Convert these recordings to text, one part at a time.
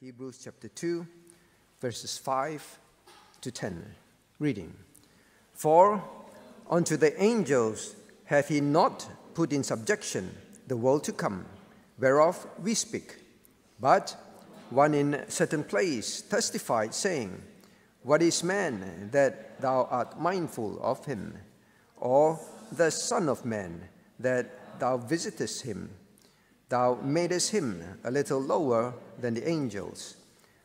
Hebrews chapter 2, verses 5 to 10. Reading For unto the angels hath he not put in subjection the world to come, whereof we speak. But one in certain place testified, saying, What is man that thou art mindful of him? Or the Son of Man that thou visitest him? Thou madest him a little lower than the angels.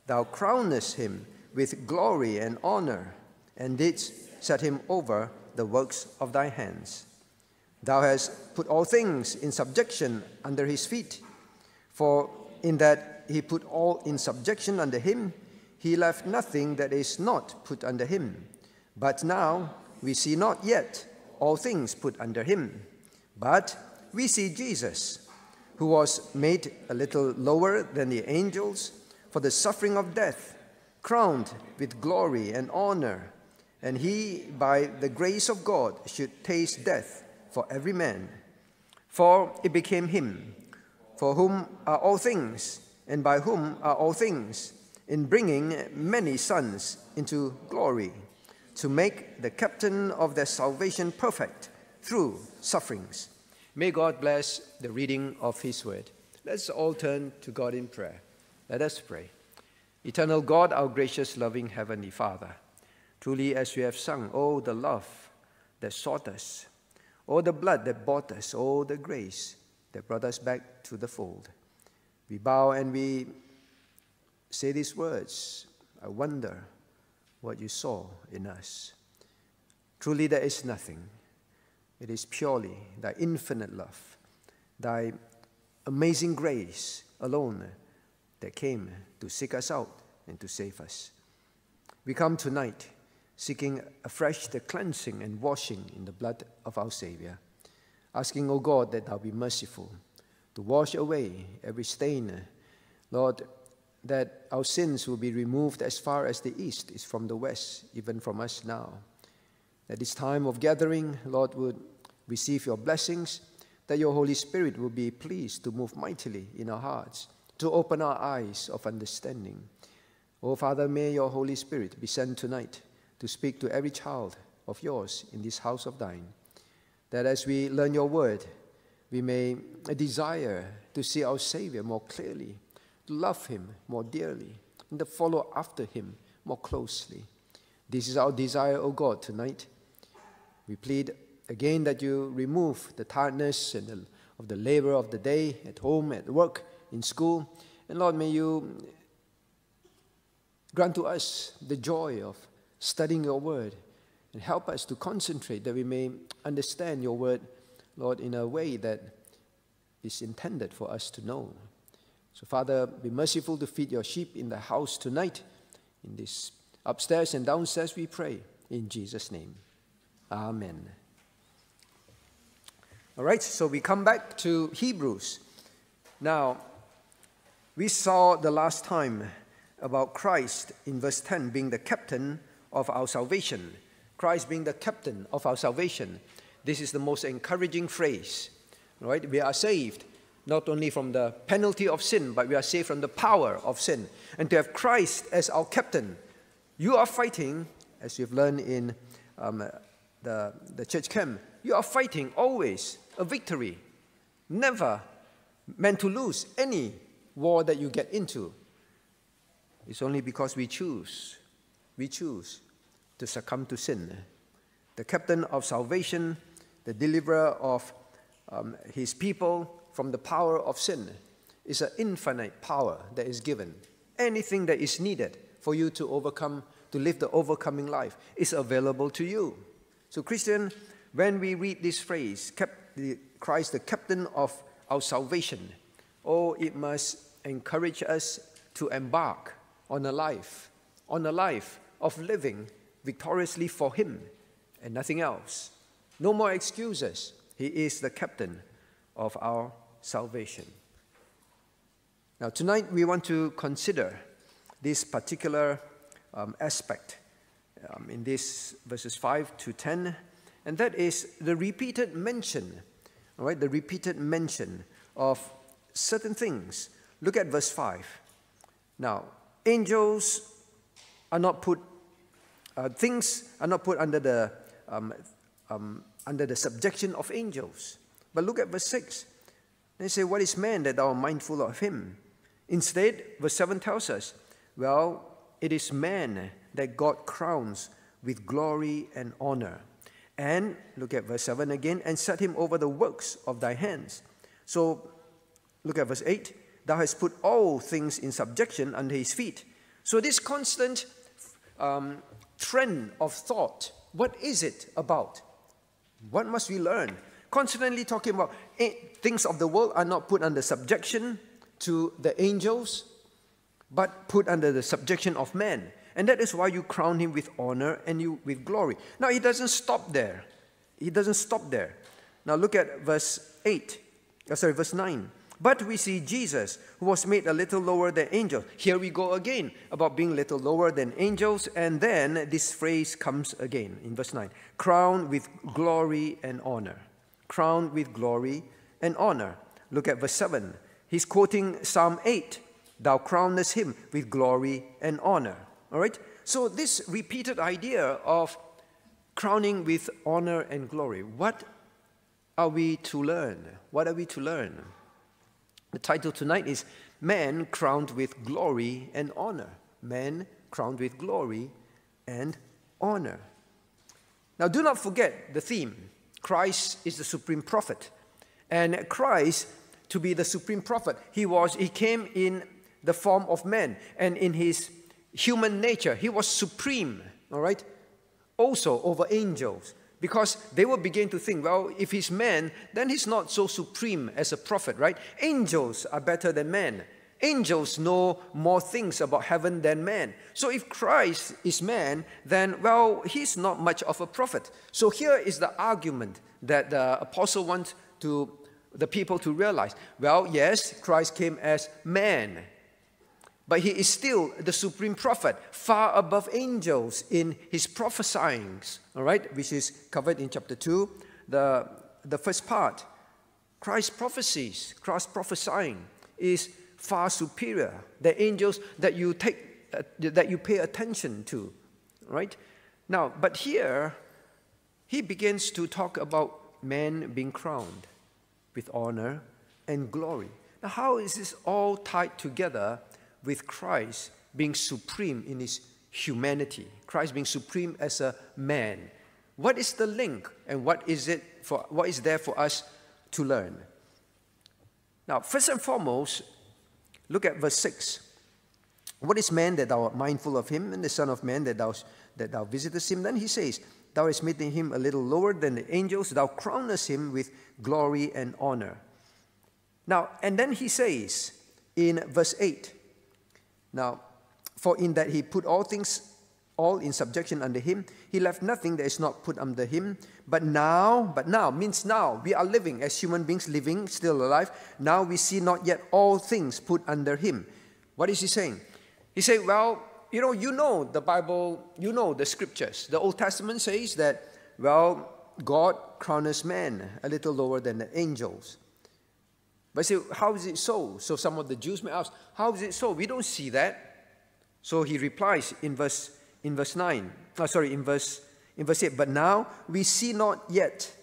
Thou crownest him with glory and honor, and didst set him over the works of thy hands. Thou hast put all things in subjection under his feet. For in that he put all in subjection under him, he left nothing that is not put under him. But now we see not yet all things put under him. But we see Jesus who was made a little lower than the angels for the suffering of death, crowned with glory and honor, and he, by the grace of God, should taste death for every man. For it became him, for whom are all things, and by whom are all things, in bringing many sons into glory, to make the captain of their salvation perfect through sufferings May God bless the reading of His word. Let's all turn to God in prayer. Let us pray. Eternal God, our gracious, loving Heavenly Father, truly as we have sung, oh, the love that sought us, oh, the blood that bought us, oh, the grace that brought us back to the fold. We bow and we say these words I wonder what you saw in us. Truly, there is nothing it is purely thy infinite love, thy amazing grace alone that came to seek us out and to save us. We come tonight seeking afresh the cleansing and washing in the blood of our Savior, asking, O God, that thou be merciful to wash away every stain. Lord, that our sins will be removed as far as the east is from the west, even from us now. That this time of gathering, Lord, would receive your blessings, that your Holy Spirit will be pleased to move mightily in our hearts, to open our eyes of understanding. Oh, Father, may your Holy Spirit be sent tonight to speak to every child of yours in this house of thine, that as we learn your word, we may desire to see our Savior more clearly, to love him more dearly, and to follow after him more closely. This is our desire, O God, tonight. We plead again that you remove the tiredness and the, of the labor of the day at home, at work, in school. And Lord, may you grant to us the joy of studying your word and help us to concentrate that we may understand your word, Lord, in a way that is intended for us to know. So, Father, be merciful to feed your sheep in the house tonight, in this upstairs and downstairs, we pray. In Jesus' name. Amen. All right, so we come back to Hebrews. Now, we saw the last time about Christ in verse 10 being the captain of our salvation. Christ being the captain of our salvation. This is the most encouraging phrase. Right? We are saved not only from the penalty of sin, but we are saved from the power of sin. And to have Christ as our captain, you are fighting, as you've learned in um, the, the church camp, you are fighting always a victory. Never meant to lose any war that you get into. It's only because we choose, we choose to succumb to sin. The captain of salvation, the deliverer of um, his people from the power of sin, is an infinite power that is given. Anything that is needed for you to overcome, to live the overcoming life, is available to you. So, Christian, when we read this phrase, the Christ, the captain of our salvation, oh, it must encourage us to embark on a life, on a life of living victoriously for Him and nothing else. No more excuses. He is the captain of our salvation. Now, tonight we want to consider this particular um, aspect um, in these verses 5 to 10 and that is the repeated mention, all right, the repeated mention of certain things. Look at verse 5. Now, angels are not put, uh, things are not put under the, um, um, under the subjection of angels. But look at verse 6. They say, What is man that thou art mindful of him? Instead, verse 7 tells us, Well, it is man that God crowns with glory and honor. And look at verse 7 again, and set him over the works of thy hands. So look at verse 8 Thou hast put all things in subjection under his feet. So, this constant um, trend of thought, what is it about? What must we learn? Constantly talking about eh, things of the world are not put under subjection to the angels, but put under the subjection of man. And that is why you crown him with honor and you with glory. Now, he doesn't stop there. He doesn't stop there. Now, look at verse 8. Oh, sorry, verse 9. But we see Jesus, who was made a little lower than angels. Here we go again about being little lower than angels. And then this phrase comes again in verse 9 crowned with glory and honor. Crowned with glory and honor. Look at verse 7. He's quoting Psalm 8 Thou crownest him with glory and honor. All right? So, this repeated idea of crowning with honor and glory, what are we to learn? What are we to learn? The title tonight is Man Crowned with Glory and Honor. Man Crowned with Glory and Honor. Now, do not forget the theme Christ is the supreme prophet. And Christ, to be the supreme prophet, he was, he came in the form of man. And in his human nature, he was supreme, all right? Also over angels because they will begin to think, well, if he's man, then he's not so supreme as a prophet, right? Angels are better than men. Angels know more things about heaven than man. So if Christ is man, then, well, he's not much of a prophet. So here is the argument that the apostle wants to the people to realize. Well, yes, Christ came as man, but he is still the supreme prophet, far above angels in his prophesying, all right, which is covered in chapter 2, the, the first part. Christ's prophecies, Christ's prophesying is far superior. The angels that you take, uh, that you pay attention to, right? Now, but here, he begins to talk about man being crowned with honor and glory. Now, how is this all tied together with Christ being supreme in his humanity, Christ being supreme as a man. What is the link and what is it for what is there for us to learn? Now, first and foremost, look at verse 6. What is man that thou art mindful of him, and the Son of Man that thou, that thou visitest him? Then he says, Thou hast made him a little lower than the angels, thou crownest him with glory and honor. Now, and then he says in verse 8, now, for in that he put all things all in subjection under him, he left nothing that is not put under him. But now, but now means now, we are living as human beings living, still alive. Now we see not yet all things put under him. What is he saying? He said, Well, you know, you know the Bible, you know the scriptures. The Old Testament says that, well, God crowns man a little lower than the angels. But say, how is it so? So some of the Jews may ask, how is it so? We don't see that. So he replies in verse in verse 9. Oh, sorry, in verse in verse 8. But now we see not yet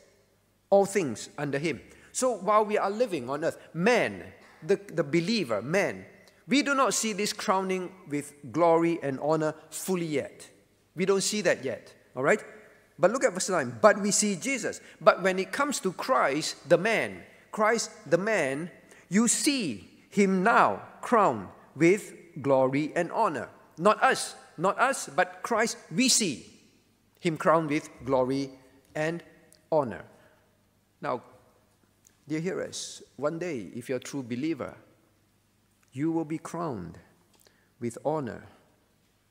all things under him. So while we are living on earth, man, the, the believer, man, we do not see this crowning with glory and honor fully yet. We don't see that yet. All right? But look at verse 9. But we see Jesus. But when it comes to Christ, the man, Christ the man, you see him now crowned with glory and honor. Not us, not us, but Christ, we see him crowned with glory and honor. Now, dear hearers, one day, if you're a true believer, you will be crowned with honor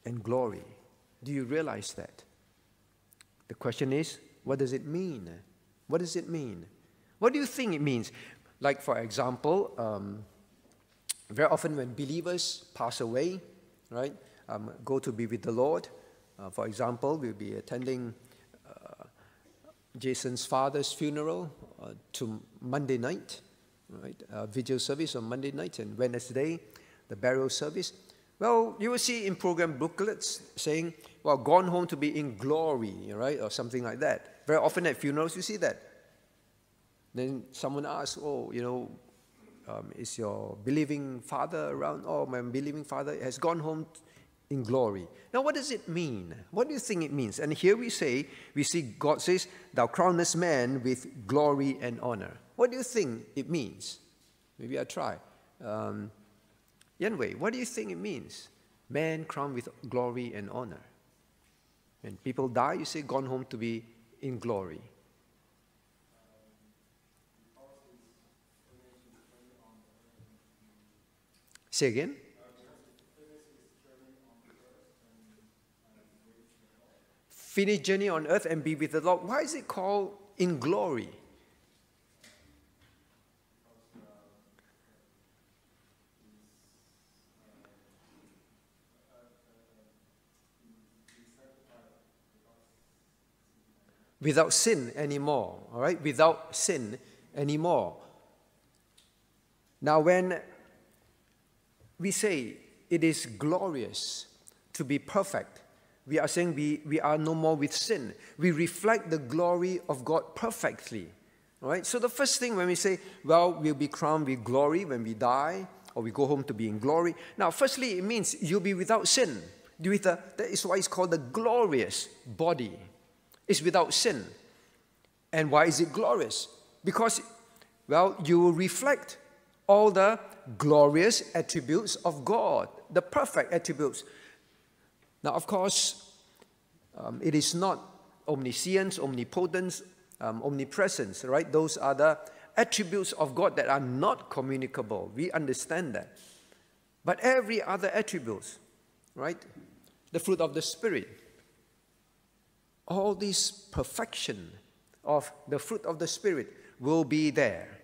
and glory. Do you realize that? The question is, what does it mean? What does it mean? What do you think it means? Like, for example, um, very often when believers pass away, right, um, go to be with the Lord, uh, for example, we'll be attending uh, Jason's father's funeral uh, to Monday night, right, vigil service on Monday night, and Wednesday, the burial service. Well, you will see in program booklets saying, well, gone home to be in glory, right? Or something like that. Very often at funerals, you see that. Then someone asks, oh, you know, um, is your believing father around? Oh, my believing father has gone home in glory. Now, what does it mean? What do you think it means? And here we say, we see God says, Thou crownest man with glory and honor. What do you think it means? Maybe I try. Um, Yanwei, what do you think it means? Man crowned with glory and honor. When people die, you say, gone home to be in glory. Say again? Finish journey on earth and be with the Lord. Why is it called in glory? without sin anymore, all right? Without sin anymore. Now, when we say it is glorious to be perfect, we are saying we, we are no more with sin. We reflect the glory of God perfectly. Right? So, the first thing when we say, well, we'll be crowned with glory when we die, or we go home to be in glory. Now, firstly, it means you'll be without sin. With a, that is why it's called the glorious body is without sin. And why is it glorious? Because, well, you will reflect all the glorious attributes of God, the perfect attributes. Now, of course, um, it is not omniscience, omnipotence, um, omnipresence, right? Those are the attributes of God that are not communicable. We understand that. But every other attributes, right? The fruit of the Spirit, all this perfection of the fruit of the Spirit will be there.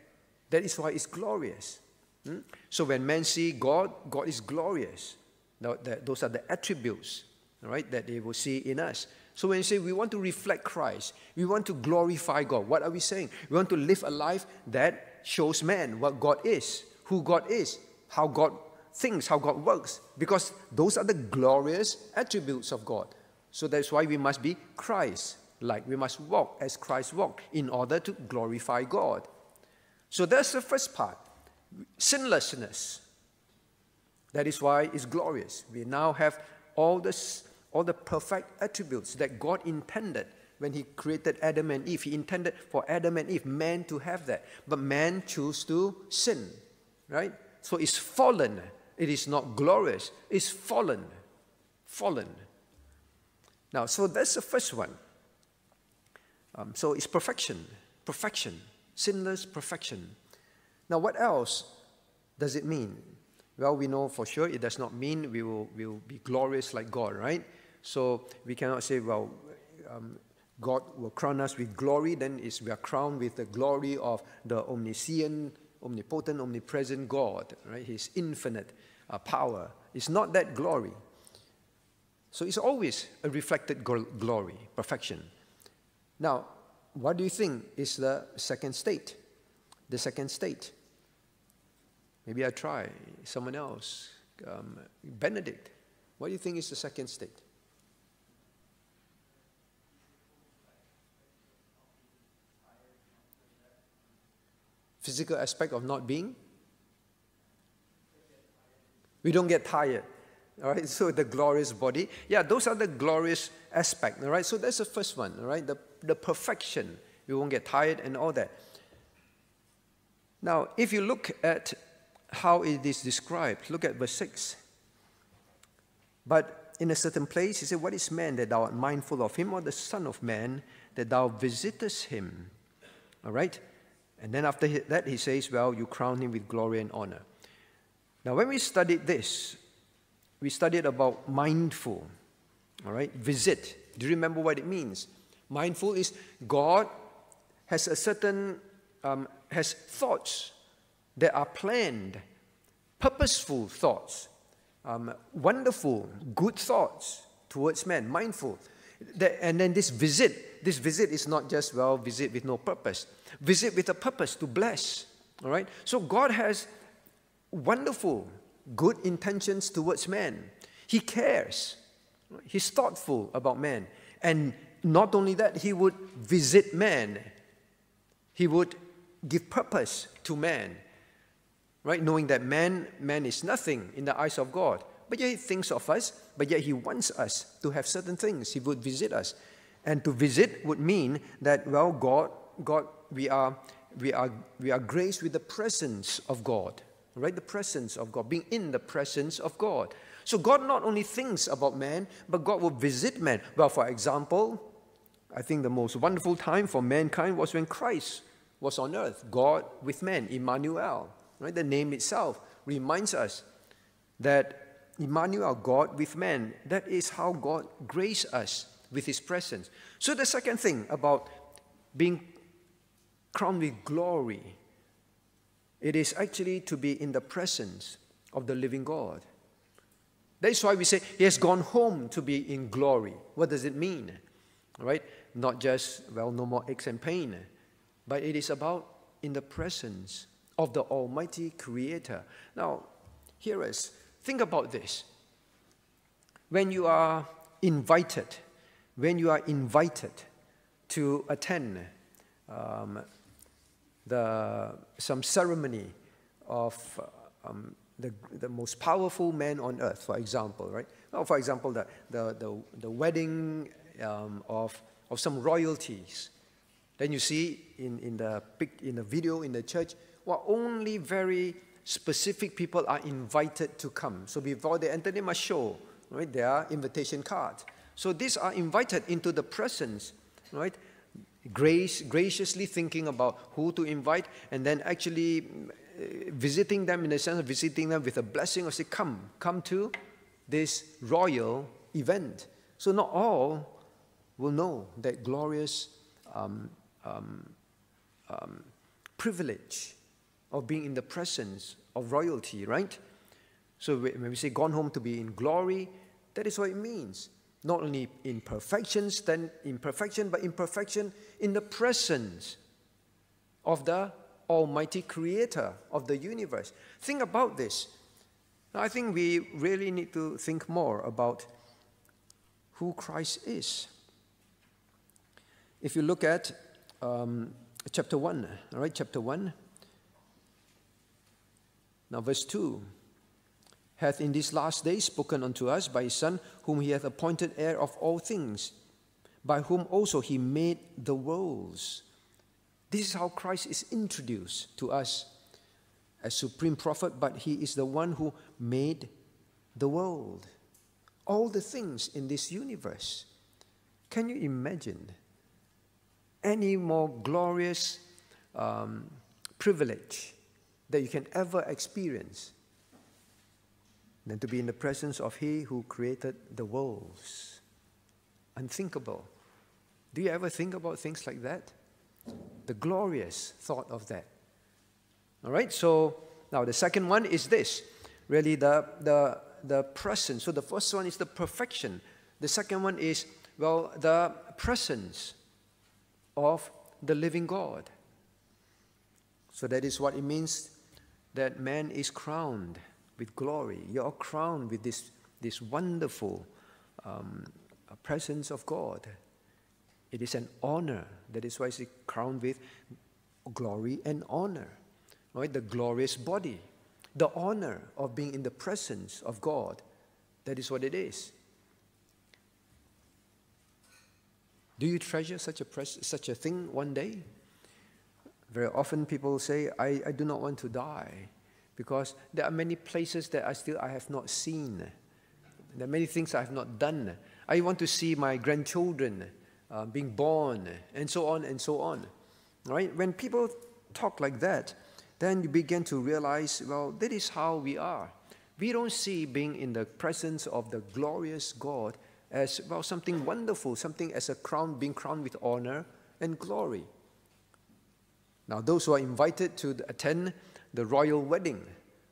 That is why it's glorious. Hmm? So when men see God, God is glorious. Those are the attributes, right, that they will see in us. So when you say we want to reflect Christ, we want to glorify God, what are we saying? We want to live a life that shows man what God is, who God is, how God thinks, how God works, because those are the glorious attributes of God. So that's why we must be Christ like. We must walk as Christ walked in order to glorify God. So that's the first part sinlessness. That is why it's glorious. We now have all, this, all the perfect attributes that God intended when He created Adam and Eve. He intended for Adam and Eve, man, to have that. But man chose to sin, right? So it's fallen. It is not glorious, it's fallen. Fallen. Now, so that's the first one. Um, so it's perfection, perfection, sinless perfection. Now, what else does it mean? Well, we know for sure it does not mean we will, we will be glorious like God, right? So we cannot say, well, um, God will crown us with glory, then is we are crowned with the glory of the omniscient, omnipotent, omnipresent God, right? His infinite uh, power. It's not that glory. So it's always a reflected glory, perfection. Now, what do you think is the second state? The second state. Maybe I try someone else. Um, Benedict, what do you think is the second state? Physical aspect of not being? We don't get tired. All right, so the glorious body. Yeah, those are the glorious aspect. All right, so that's the first one. All right, the, the perfection. You won't get tired and all that. Now, if you look at how it is described, look at verse 6. But in a certain place, he said, What is man that thou art mindful of him, or the Son of Man that thou visitest him? All right? And then after that, he says, Well, you crown him with glory and honor. Now, when we studied this, we studied about mindful, all right? Visit. Do you remember what it means? Mindful is God has a certain, um, has thoughts that are planned, purposeful thoughts, um, wonderful, good thoughts towards man, mindful. That, and then this visit, this visit is not just, well, visit with no purpose. Visit with a purpose to bless, all right? So God has wonderful good intentions towards man. He cares. He's thoughtful about man. And not only that, he would visit man. He would give purpose to man. Right? Knowing that man, man is nothing in the eyes of God. But yet he thinks of us, but yet he wants us to have certain things. He would visit us. And to visit would mean that, well, God, God, we are, we are, we are graced with the presence of God, right? The presence of God, being in the presence of God. So God not only thinks about man, but God will visit man. Well, for example, I think the most wonderful time for mankind was when Christ was on earth, God with man, Emmanuel. Right? The name itself reminds us that Emmanuel, God with man, that is how God graced us with his presence. So, the second thing about being crowned with glory, it is actually to be in the presence of the living God. That's why we say he has gone home to be in glory. What does it mean? Right? Not just, well, no more aches and pain, but it is about in the presence of the Almighty Creator. Now, hear us. Think about this. When you are invited when you are invited to attend um, the, some ceremony of um, the, the most powerful man on earth, for example, right? Well, for example, the, the, the, the wedding um, of, of some royalties. Then you see in, in, the, in the video in the church, well, only very specific people are invited to come. So before they enter, they must show right, their invitation card. So these are invited into the presence, right? Grace, graciously thinking about who to invite and then actually uh, visiting them in the sense of visiting them with a blessing or say, come, come to this royal event. So not all will know that glorious um, um, um, privilege of being in the presence of royalty, right? So when we say gone home to be in glory, that is what it means not only in perfections, then imperfection, but imperfection in the presence of the Almighty Creator of the universe. Think about this. Now, I think we really need to think more about who Christ is. If you look at um, chapter 1, all right, chapter 1, now verse 2 hath in these last days spoken unto us by his Son, whom he hath appointed heir of all things, by whom also he made the worlds. This is how Christ is introduced to us as supreme prophet, but he is the one who made the world, all the things in this universe. Can you imagine any more glorious um, privilege that you can ever experience than to be in the presence of He who created the worlds. Unthinkable. Do you ever think about things like that? The glorious thought of that. All right, so now the second one is this really the, the, the presence. So the first one is the perfection. The second one is, well, the presence of the living God. So that is what it means that man is crowned with glory. You're crowned with this, this wonderful um, presence of God. It is an honor. That is why it's crowned with glory and honor. Right? The glorious body. The honor of being in the presence of God. That is what it is. Do you treasure such a, such a thing one day? Very often people say, I, I do not want to die because there are many places that I still I have not seen. There are many things I have not done. I want to see my grandchildren uh, being born, and so on and so on. Right? When people talk like that, then you begin to realize, well, that is how we are. We don't see being in the presence of the glorious God as well something wonderful, something as a crown, being crowned with honor and glory. Now, those who are invited to attend the royal wedding,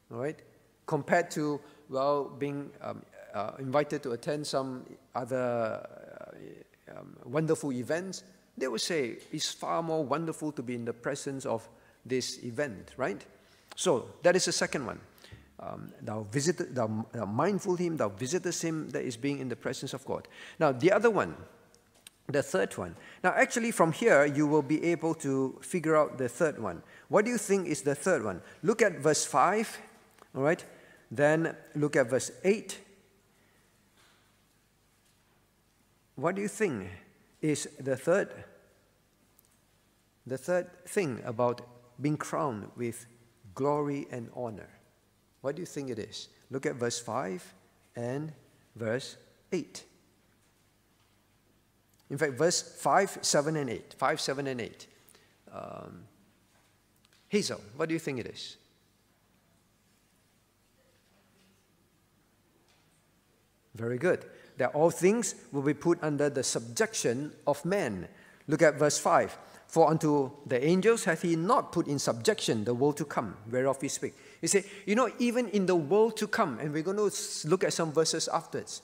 right? Compared to, well, being um, uh, invited to attend some other uh, um, wonderful events, they would say it's far more wonderful to be in the presence of this event, right? So that is the second one. Um, thou, visit, thou, thou mindful him, thou visitest him that is being in the presence of God. Now, the other one, the third one. Now, actually, from here, you will be able to figure out the third one. What do you think is the third one? Look at verse 5, all right? Then look at verse 8. What do you think is the third the third thing about being crowned with glory and honor? What do you think it is? Look at verse 5 and verse 8. In fact, verse 5, 7, and 8. 5, 7, and 8. Um, Hazel, what do you think it is? Very good. That all things will be put under the subjection of men. Look at verse 5. For unto the angels hath he not put in subjection the world to come, whereof we speak. He said, you know, even in the world to come, and we're going to look at some verses afterwards.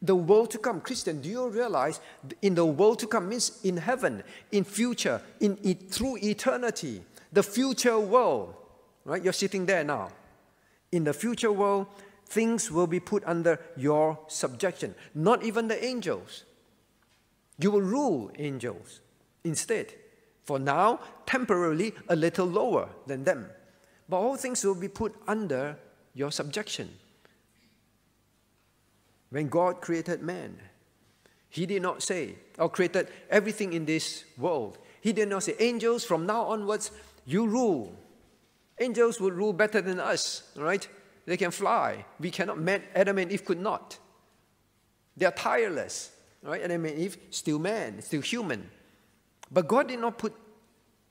The world to come, Christian, do you realize in the world to come means in heaven, in future, in, through eternity, the future world, right? You're sitting there now. In the future world, things will be put under your subjection, not even the angels. You will rule angels instead. For now, temporarily a little lower than them. But all things will be put under your subjection. When God created man, He did not say, or created everything in this world. He did not say, angels, from now onwards, you rule. Angels would rule better than us, right? They can fly. We cannot. Man, Adam and Eve could not. They are tireless, right? Adam and Eve, still man, still human. But God did not put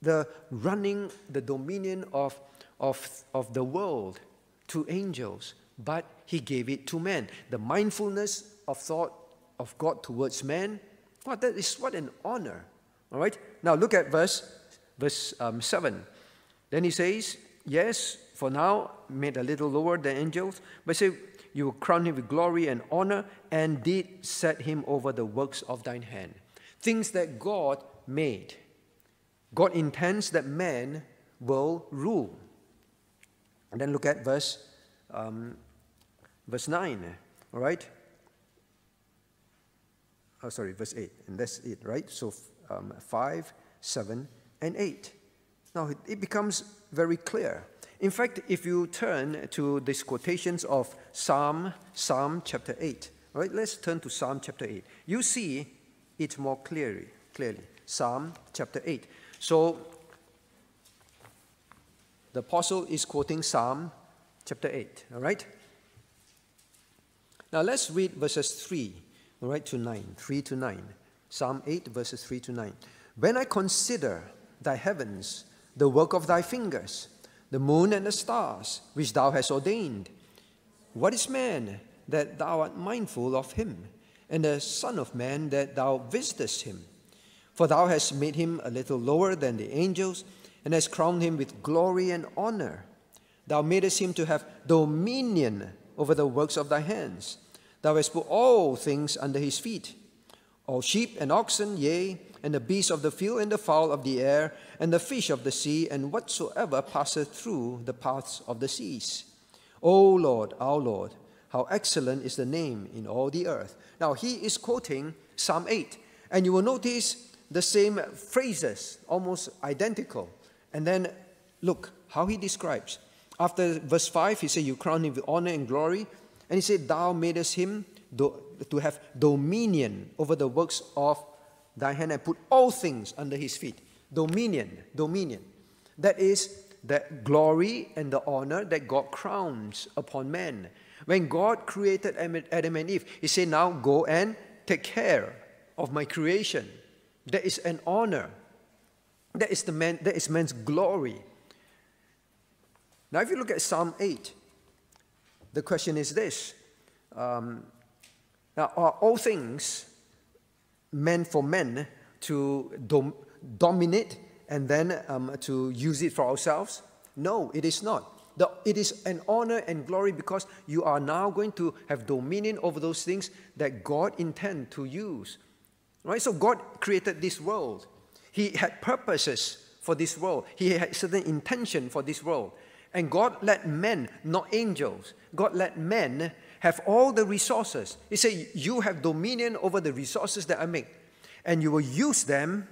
the running, the dominion of, of, of the world to angels, but He gave it to man. The mindfulness of thought of God towards man, what that is what an honor. All right? Now look at verse, verse um, 7. Then He says, Yes, for now made a little lower than angels, but say, You will crown him with glory and honor, and did set him over the works of thine hand. Things that God made. God intends that man will rule. And then look at verse, um, verse 9, all right? Oh, sorry, verse 8. And that's it, right? So um, 5, 7, and 8. Now it becomes very clear. In fact, if you turn to these quotations of Psalm, Psalm chapter 8, all right, let's turn to Psalm chapter 8. You see it more clearly, clearly. Psalm chapter 8. So the apostle is quoting Psalm chapter 8, all right? Now let's read verses 3, all right, to 9, 3 to 9. Psalm 8, verses 3 to 9. When I consider thy heavens, the work of thy fingers, the moon and the stars, which thou hast ordained, what is man that thou art mindful of him, and the Son of Man that thou visitest him? For thou hast made him a little lower than the angels, and hast crowned him with glory and honor. Thou madest him to have dominion over the works of thy hands. Thou hast put all things under his feet all sheep and oxen, yea, and the beasts of the field, and the fowl of the air, and the fish of the sea, and whatsoever passeth through the paths of the seas. O Lord, our Lord, how excellent is the name in all the earth. Now he is quoting Psalm 8, and you will notice the same phrases, almost identical. And then look how he describes. After verse 5, he said, You crown him with honor and glory. And he said, Thou madest him to have dominion over the works of thy hand and put all things under his feet. Dominion, dominion. That is the glory and the honor that God crowns upon man. When God created Adam and Eve, he said, Now go and take care of my creation. That is an honor. That is, the man, that is man's glory. Now, if you look at Psalm 8, the question is this um, Now, are all things meant for men to dom- dominate and then um, to use it for ourselves? No, it is not. The, it is an honor and glory because you are now going to have dominion over those things that God intend to use Right? So God created this world. He had purposes for this world. He had certain intention for this world. And God let men, not angels, God let men have all the resources. He said, You have dominion over the resources that I make, and you will use them.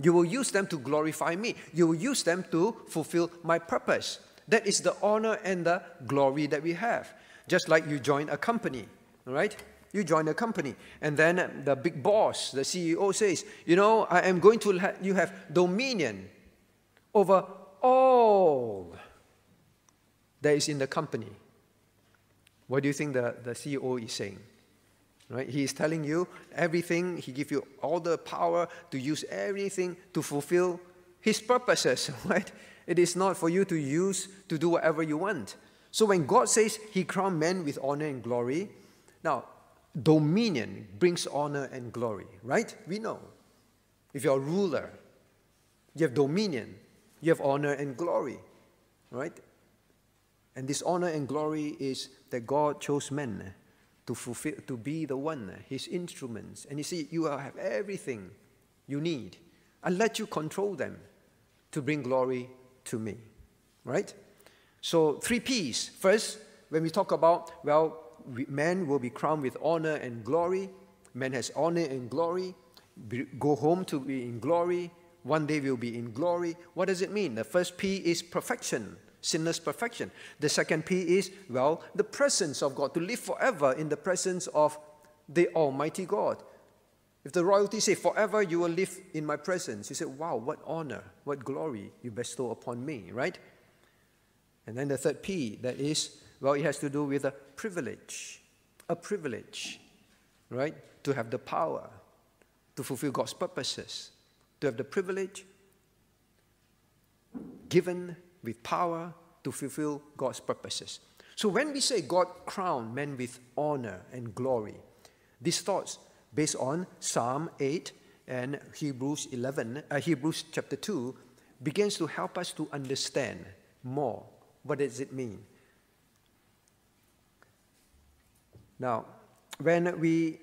You will use them to glorify me. You will use them to fulfill my purpose. That is the honor and the glory that we have. Just like you join a company, all right? You join a company, and then the big boss, the CEO says, You know, I am going to let you have dominion over all that is in the company. What do you think the, the CEO is saying? Right? He is telling you everything, he gives you all the power to use everything to fulfill his purposes, right? It is not for you to use to do whatever you want. So when God says he crowned men with honor and glory, now dominion brings honor and glory, right? We know. If you're a ruler, you have dominion, you have honor and glory, right? And this honor and glory is that God chose men to fulfill, to be the one, his instruments. And you see, you have everything you need. I let you control them to bring glory to me, right? So three P's. First, when we talk about, well, man will be crowned with honor and glory. Man has honor and glory. Be, go home to be in glory. One day we'll be in glory. What does it mean? The first P is perfection sinless perfection. The second P is, well, the presence of God, to live forever in the presence of the Almighty God. If the royalty say, forever you will live in my presence, you say, wow, what honor, what glory you bestow upon me, right? And then the third P, that is, well, it has to do with a privilege, a privilege, right? To have the power to fulfill God's purposes, to have the privilege given with power to fulfill God's purposes. So when we say God crowned men with honor and glory, these thoughts based on Psalm 8 and Hebrews 11, uh, Hebrews chapter 2, begins to help us to understand more. What does it mean? Now, when we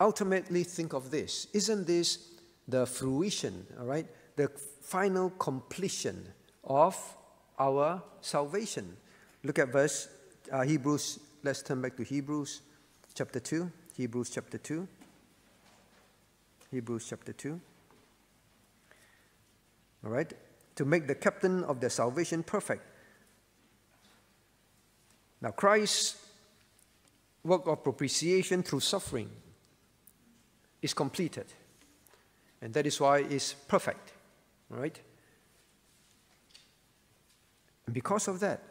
ultimately think of this, isn't this the fruition, all right, the final completion of our salvation. Look at verse uh, Hebrews. Let's turn back to Hebrews chapter 2. Hebrews chapter 2. Hebrews chapter 2. All right? To make the captain of their salvation perfect. Now, Christ's work of propitiation through suffering is completed. And that is why it's perfect. Right? And because of that,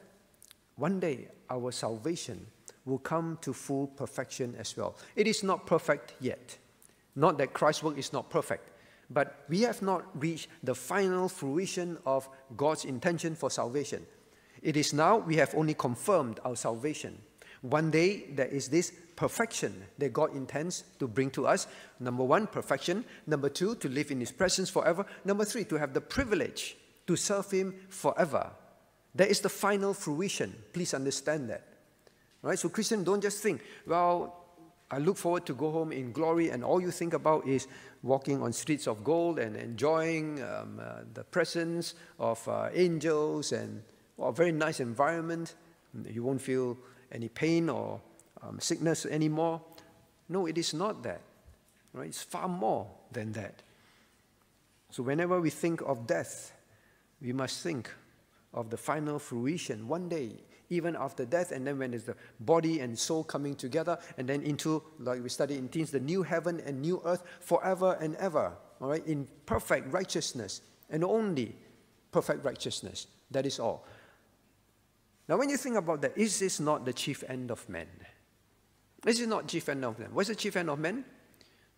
one day our salvation will come to full perfection as well. It is not perfect yet. Not that Christ's work is not perfect, but we have not reached the final fruition of God's intention for salvation. It is now we have only confirmed our salvation. One day there is this perfection that God intends to bring to us. Number one, perfection. Number two, to live in His presence forever. Number three, to have the privilege to serve Him forever. That is the final fruition. Please understand that. Right? So, Christian, don't just think, well, I look forward to go home in glory, and all you think about is walking on streets of gold and enjoying um, uh, the presence of uh, angels and well, a very nice environment. You won't feel any pain or um, sickness anymore. No, it is not that. Right? It's far more than that. So whenever we think of death, we must think of the final fruition one day, even after death, and then when there's the body and soul coming together, and then into, like we studied in teens, the new heaven and new earth forever and ever, all right, in perfect righteousness and only perfect righteousness. That is all. Now, when you think about that, is this not the chief end of man? This is not chief end of man. What's the chief end of man?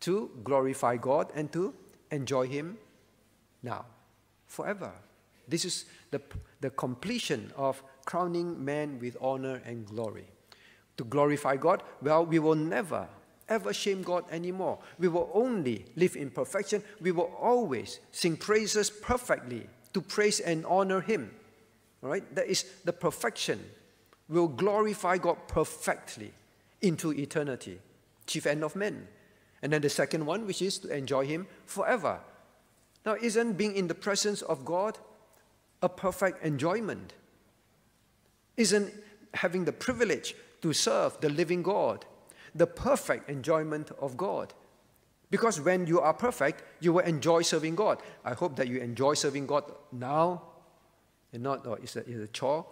To glorify God and to enjoy Him now, forever. This is the, the completion of crowning man with honor and glory. To glorify God, well, we will never, ever shame God anymore. We will only live in perfection. We will always sing praises perfectly to praise and honor Him. All right? That is the perfection. We'll glorify God perfectly into eternity. Chief end of men. And then the second one, which is to enjoy Him forever. Now, isn't being in the presence of God a perfect enjoyment? Isn't having the privilege to serve the living God the perfect enjoyment of God? Because when you are perfect, you will enjoy serving God. I hope that you enjoy serving God now and not, oh, it's, a, it's a chore.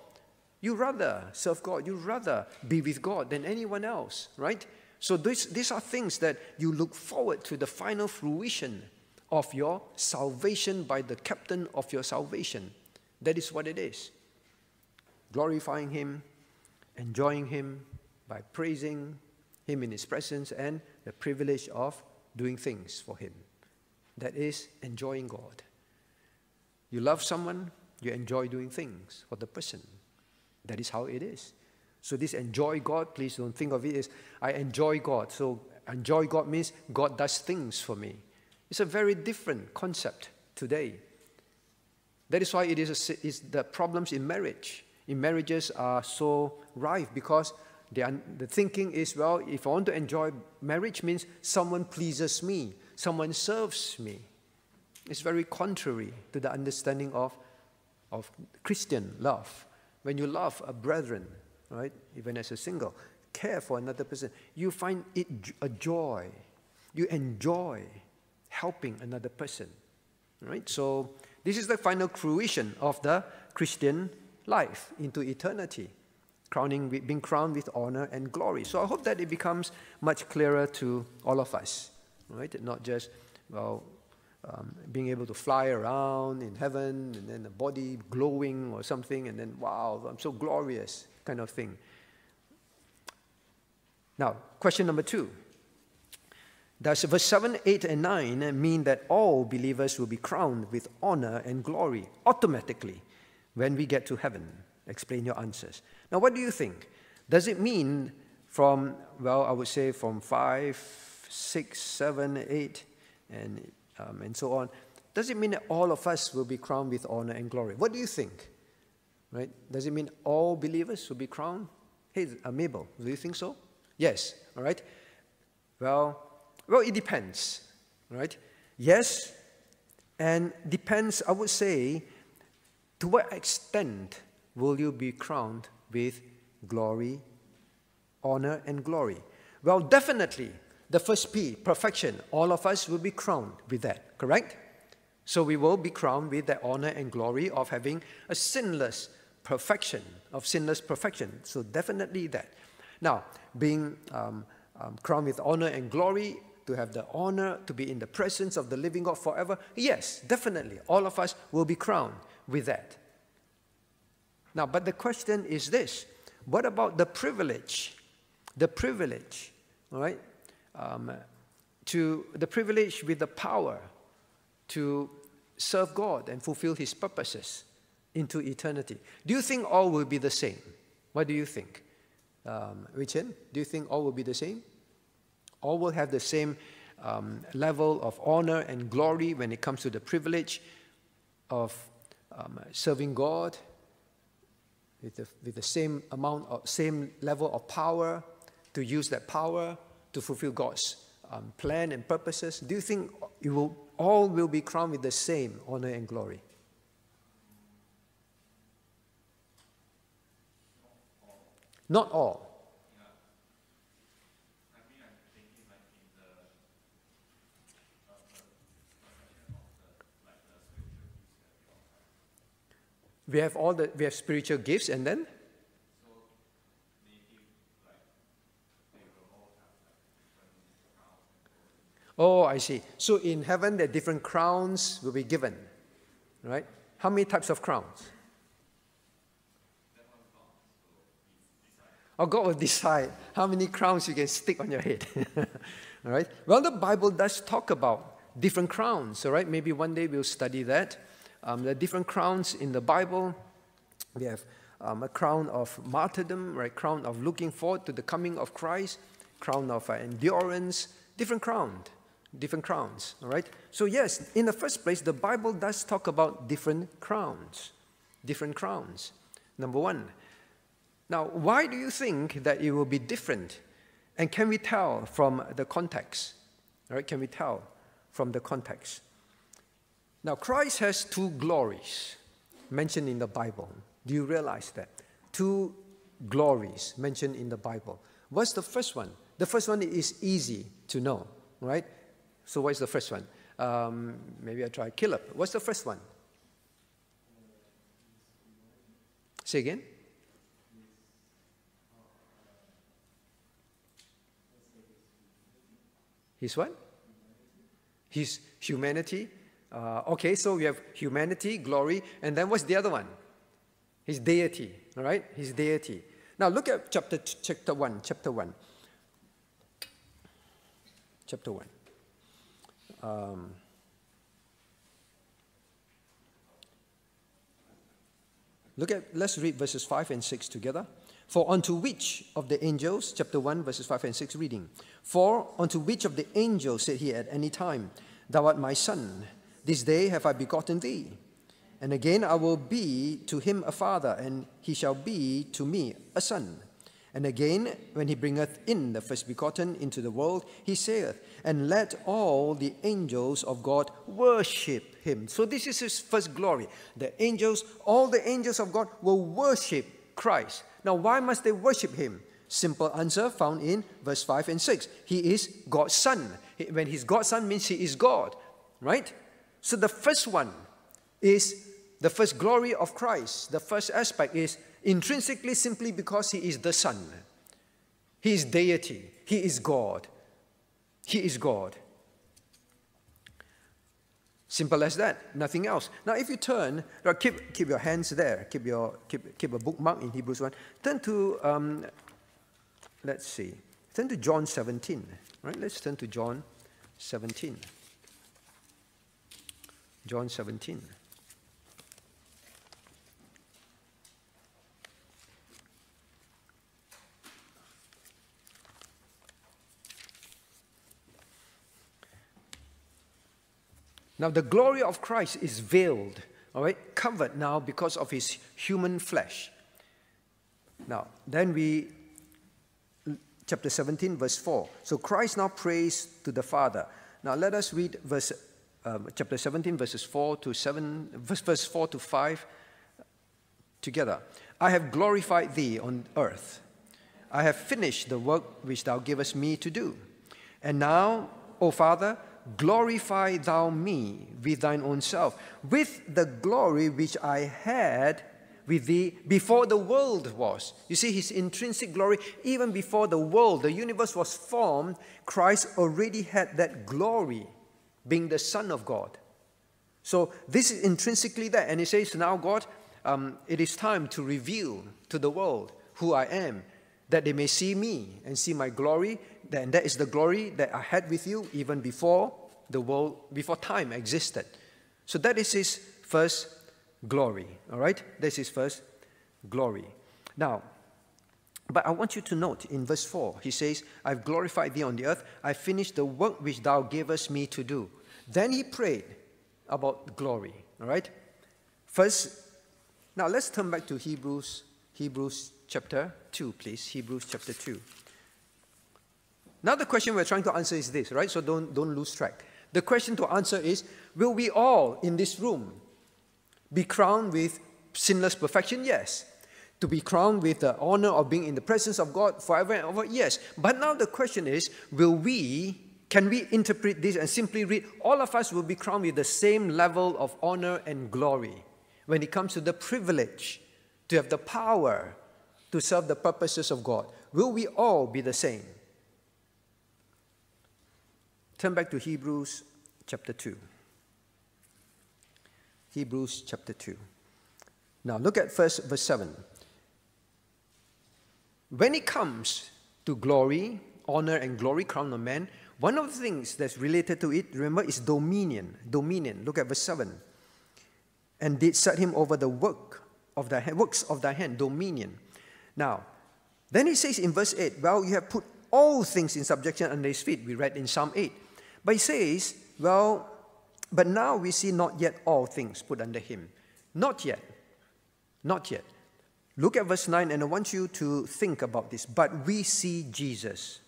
You rather serve God, you rather be with God than anyone else, right? So this, these are things that you look forward to the final fruition of your salvation by the captain of your salvation. That is what it is. Glorifying Him, enjoying Him by praising Him in His presence, and the privilege of doing things for Him. That is enjoying God. You love someone, you enjoy doing things for the person. That is how it is. So this enjoy God, please don't think of it as I enjoy God. So enjoy God means God does things for me. It's a very different concept today. That is why it is, a, the problems in marriage. In marriages are so rife because are, the thinking is, well, if I want to enjoy marriage means someone pleases me, someone serves me. It's very contrary to the understanding of, of Christian love. When you love a brethren, right, even as a single, care for another person, you find it a joy. You enjoy helping another person, right? So this is the final fruition of the Christian life into eternity, crowning, being crowned with honor and glory. So I hope that it becomes much clearer to all of us, right? Not just, well, um, being able to fly around in heaven and then the body glowing or something, and then, wow, I'm so glorious, kind of thing. Now, question number two. Does verse 7, 8, and 9 mean that all believers will be crowned with honor and glory automatically when we get to heaven? Explain your answers. Now, what do you think? Does it mean from, well, I would say from 5, 6, 7, 8, and um, and so on, does it mean that all of us will be crowned with honor and glory? What do you think? Right? Does it mean all believers will be crowned? Hey, Mabel, do you think so? Yes. All right. Well, well, it depends. Right? Yes, and depends. I would say, to what extent will you be crowned with glory, honor, and glory? Well, definitely the first P, perfection, all of us will be crowned with that, correct? So we will be crowned with the honor and glory of having a sinless perfection, of sinless perfection. So definitely that. Now, being um, um, crowned with honor and glory, to have the honor to be in the presence of the living God forever, yes, definitely. All of us will be crowned with that. Now, but the question is this what about the privilege? The privilege, all right? Um, to the privilege with the power to serve God and fulfill His purposes into eternity. Do you think all will be the same? What do you think? Um, Chen, do you think all will be the same? All will have the same um, level of honor and glory when it comes to the privilege of um, serving God with the, with the same amount of same level of power to use that power to fulfill God's um, plan and purposes? Do you think you will, all will be crowned with the same honor and glory? Not all. We have all the we have spiritual gifts and then Oh, I see. So in heaven, are different crowns will be given, right? How many types of crowns? Oh, God will decide how many crowns you can stick on your head. all right? Well, the Bible does talk about different crowns, all right? Maybe one day we'll study that. Um, there are different crowns in the Bible. We have um, a crown of martyrdom, right? Crown of looking forward to the coming of Christ, crown of uh, endurance, different crown different crowns, all right? So, yes, in the first place, the Bible does talk about different crowns. Different crowns. Number one. Now, why do you think that it will be different? And can we tell from the context? All right, can we tell from the context? Now, Christ has two glories. mentioned in the Bible. Do you realize that? Two glories mentioned in the Bible. What's the first one? The first one is easy to know, right? So, what's the first one? Um, maybe I try Caleb. What's the first one? Say again. His what? His humanity. Uh, okay, so we have humanity, glory, and then what's the other one? His deity, all right? His deity. Now look at chapter, chapter 1, chapter 1. Chapter 1. Um, look at, let's read verses 5 and 6 together. For unto which of the angels, chapter 1, verses 5 and 6, reading. For unto which of the angels said he at any time, Thou art my son, this day have I begotten thee. And again I will be to him a father, and he shall be to me a son. And again, when he bringeth in the first begotten into the world, he saith, And let all the angels of God worship him. So this is his first glory. The angels, all the angels of God will worship Christ. Now, why must they worship him? Simple answer found in verse 5 and 6. He is God's son. When he's God's son means he is God, right? So the first one is the first glory of Christ. The first aspect is intrinsically simply because he is the Son. He is deity. He is God. He is God. Simple as that, nothing else. Now, if you turn, keep, keep your hands there, keep, your, keep, keep a bookmark in Hebrews 1. Turn to, um, let's see, turn to John 17. Right? Let's turn to John 17. John 17. Now, the glory of Christ is veiled, all right, covered now because of his human flesh. Now, then we, chapter 17, verse 4. So Christ now prays to the Father. Now, let us read verse, um, chapter 17, verses 4 to 7, verse, verse 4 to 5 together. I have glorified thee on earth. I have finished the work which thou givest me to do. And now, O Father, glorify thou me with thine own self, with the glory which I had with thee before the world was. You see, his intrinsic glory, even before the world, the universe was formed, Christ already had that glory, being the Son of God. So this is intrinsically there. And he says, Now, God, um, it is time to reveal to the world who I am, that they may see me and see my glory and that is the glory that I had with you even before the world, before time existed. So that is his first glory. all right? That's his first glory. Now, but I want you to note in verse 4, he says, I've glorified thee on the earth, I finished the work which thou gavest me to do. Then he prayed about glory. All right? First, now let's turn back to Hebrews, Hebrews chapter 2, please. Hebrews chapter 2. Now the question we're trying to answer is this, right? So don't, don't lose track. The question to answer is, will we all in this room be crowned with sinless perfection? Yes. To be crowned with the honor of being in the presence of God forever and ever? Yes. But now the question is, will we, can we interpret this and simply read, all of us will be crowned with the same level of honor and glory when it comes to the privilege to have the power to serve the purposes of God? Will we all be the same? Turn back to Hebrews chapter 2. Hebrews chapter 2. Now look at first verse 7. When it comes to glory, honor, and glory crowned on man, one of the things that's related to it, remember, is dominion. Dominion. Look at verse 7. And did set him over the work of thy works of thy hand, dominion. Now, then he says in verse 8, Well, you have put all things in subjection under his feet. We read in Psalm 8. But he says, well, but now we see not yet all things put under him. Not yet. Not yet. Look at verse 9, and I want you to think about this. But we see Jesus.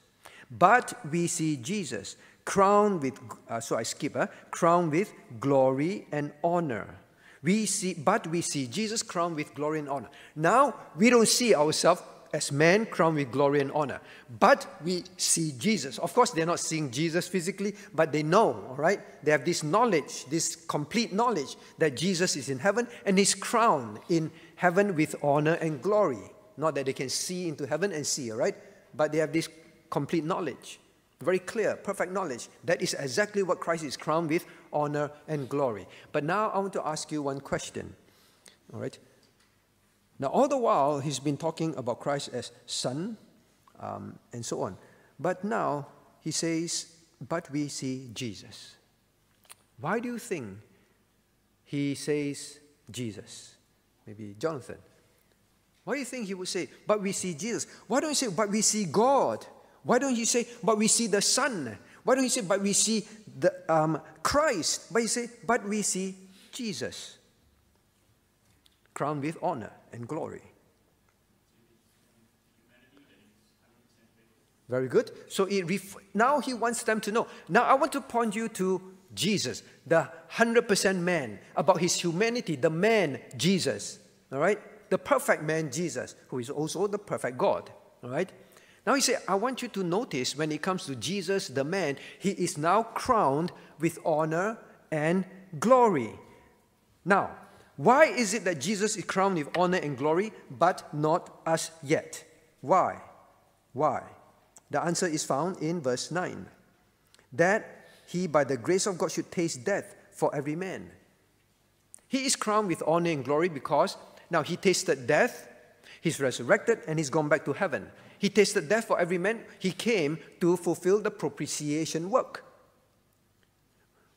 But we see Jesus crowned with, uh, so I skip, uh, crowned with glory and honor, We see, but we see Jesus crowned with glory and honor. Now, we don't see ourselves as men crowned with glory and honor, but we see Jesus. Of course, they're not seeing Jesus physically, but they know, all right? They have this knowledge, this complete knowledge that Jesus is in heaven and is crowned in heaven with honor and glory. Not that they can see into heaven and see, all right? But they have this complete knowledge. Very clear, perfect knowledge. That is exactly what Christ is crowned with honor and glory. But now I want to ask you one question. All right? Now, all the while, he's been talking about Christ as Son um, and so on. But now, he says, but we see Jesus. Why do you think he says Jesus? Maybe Jonathan. Why do you think he would say, but we see Jesus? Why don't you say, but we see God? Why don't you say, but we see the Son? Why don't you say, but we see the um, Christ? But you say, but we see Jesus, crowned with honor and glory. Very good. So now he wants them to know. Now I want to point you to Jesus, the 100% man, about his humanity, the man Jesus. All right? The perfect man Jesus, who is also the perfect God. All right? Now he said, I want you to notice when it comes to Jesus, the man, he is now crowned with honor and glory. Now, why is it that Jesus is crowned with honor and glory, but not us yet? Why? Why? The answer is found in verse 9 that he, by the grace of God, should taste death for every man. He is crowned with honor and glory because now he tasted death, he's resurrected, and he's gone back to heaven. He tasted death for every man. He came to fulfill the propitiation work.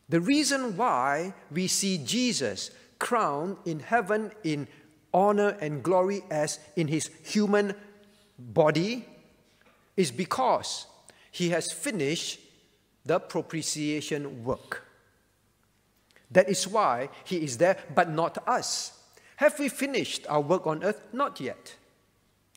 The reason why we see Jesus crowned in heaven in honor and glory as in his human body is because he has finished the propitiation work. That is why he is there, but not us. Have we finished our work on earth? Not yet.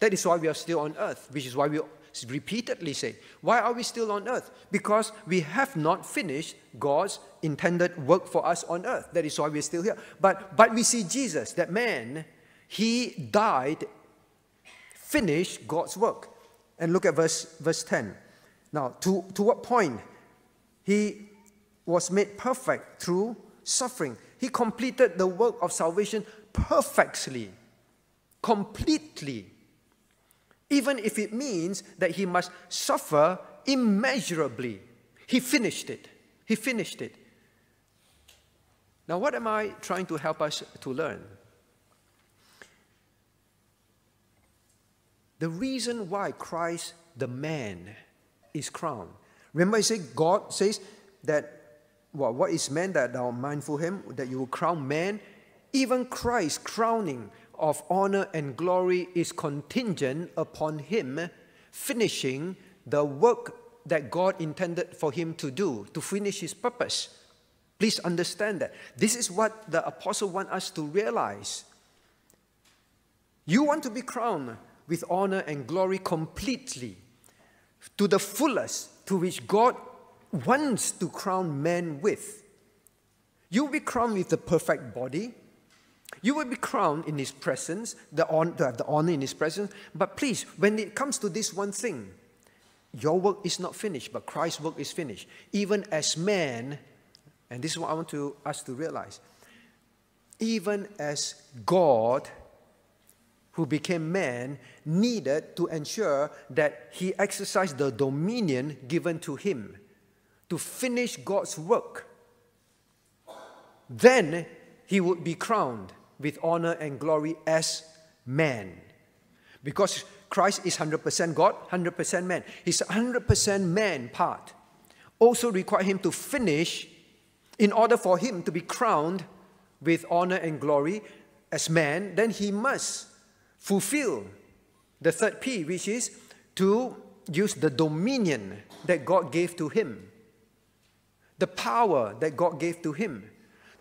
That is why we are still on earth, which is why we repeatedly say, Why are we still on earth? Because we have not finished God's intended work for us on earth. That is why we're still here. But, but we see Jesus, that man, he died, finished God's work. And look at verse, verse 10. Now, to, to what point? He was made perfect through suffering. He completed the work of salvation perfectly, completely even if it means that he must suffer immeasurably. He finished it. He finished it. Now, what am I trying to help us to learn? The reason why Christ, the man, is crowned. Remember, I say God says that well, what is man that thou mindful him, that you will crown man? Even Christ crowning of honor and glory is contingent upon him finishing the work that God intended for him to do, to finish his purpose. Please understand that. This is what the apostle wants us to realize. You want to be crowned with honor and glory completely, to the fullest, to which God wants to crown man with. You will be crowned with the perfect body, you will be crowned in His presence, the to have the honor in His presence. But please, when it comes to this one thing, your work is not finished, but Christ's work is finished. Even as man, and this is what I want to us to realize, even as God, who became man, needed to ensure that he exercised the dominion given to him to finish God's work. Then he would be crowned with honor and glory as man. Because Christ is 100% God, 100% man. His 100% man part also required him to finish in order for him to be crowned with honor and glory as man, then he must fulfill the third P, which is to use the dominion that God gave to him, the power that God gave to him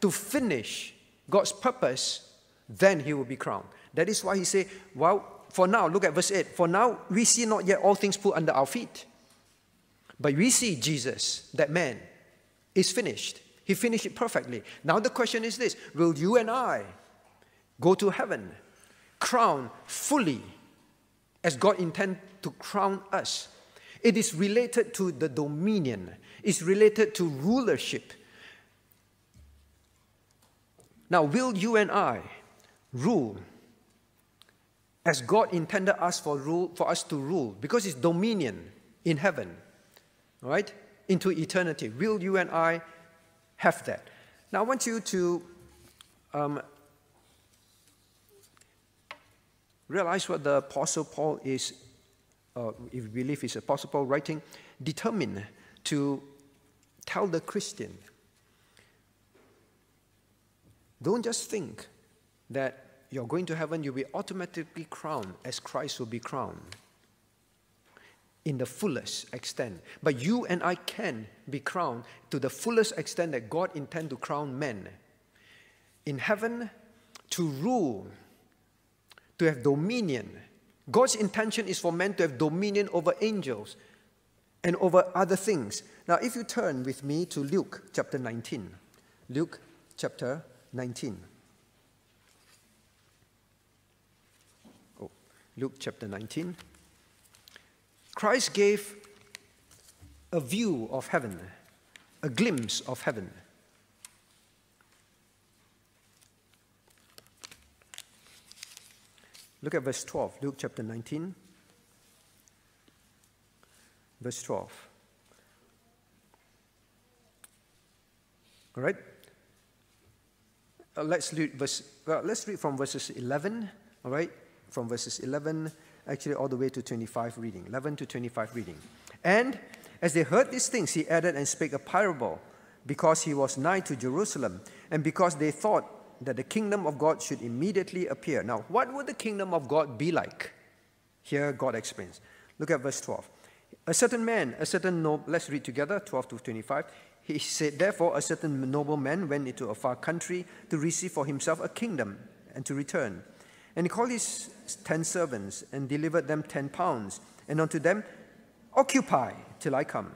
to finish God's purpose then he will be crowned. That is why he said, Well, for now, look at verse 8. For now, we see not yet all things put under our feet. But we see Jesus, that man, is finished. He finished it perfectly. Now the question is this Will you and I go to heaven, crowned fully as God intended to crown us? It is related to the dominion, it's related to rulership. Now, will you and I rule as God intended us for, rule, for us to rule? Because it's dominion in heaven, right? Into eternity. Will you and I have that. Now, I want you to um, realize what the Apostle Paul is, uh, if you believe it's Apostle Paul writing, determined to tell the Christian. Don't just think that you're going to heaven, you'll be automatically crowned as Christ will be crowned in the fullest extent. But you and I can be crowned to the fullest extent that God intends to crown men. In heaven, to rule, to have dominion. God's intention is for men to have dominion over angels and over other things. Now, if you turn with me to Luke chapter 19, Luke chapter 19. Oh, Luke chapter 19. Christ gave a view of heaven, a glimpse of heaven. Look at verse 12, Luke chapter 19, verse 12. All right? Uh, let's read verse, let's read from verses 11, all right? From verses 11 actually all the way to 25 reading, 11 to 25 reading. And as they heard these things, he added and spake a parable because he was nigh to Jerusalem and because they thought that the kingdom of God should immediately appear. Now, what would the kingdom of God be like? Here, God explains. Look at verse 12. A certain man, a certain noble, let's read together, 12 to 25. He said, Therefore, a certain nobleman went into a far country to receive for himself a kingdom and to return. And he called his ten servants and delivered them ten pounds, and unto them, Occupy till I come.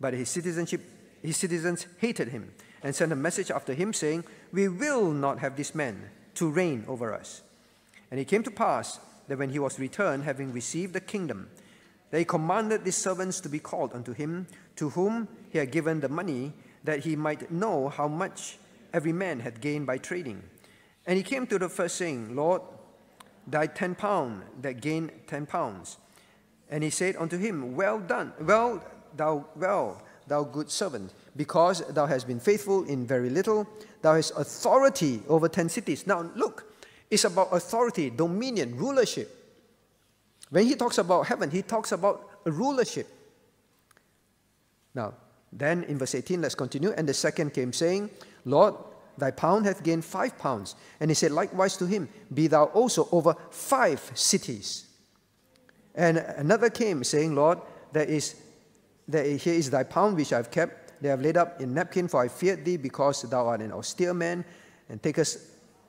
But his citizenship, his citizens hated him and sent a message after him, saying, We will not have this man to reign over us. And it came to pass that when he was returned, having received the kingdom, they commanded the servants to be called unto him, to whom he had given the money, that he might know how much every man had gained by trading. And he came to the first, saying, Lord, thy ten pound that gained ten pounds. And he said unto him, Well done, well, thou well, thou good servant, because thou hast been faithful in very little, thou hast authority over ten cities. Now look, it's about authority, dominion, rulership. When he talks about heaven, he talks about a rulership. Now, then in verse 18, let's continue. And the second came saying, Lord, Thy pound hath gained five pounds. And he said, Likewise to him, Be thou also over five cities. And another came, saying, Lord, there is, there, here is thy pound which I have kept. They have laid up in napkin, for I feared thee, because thou art an austere man, and takest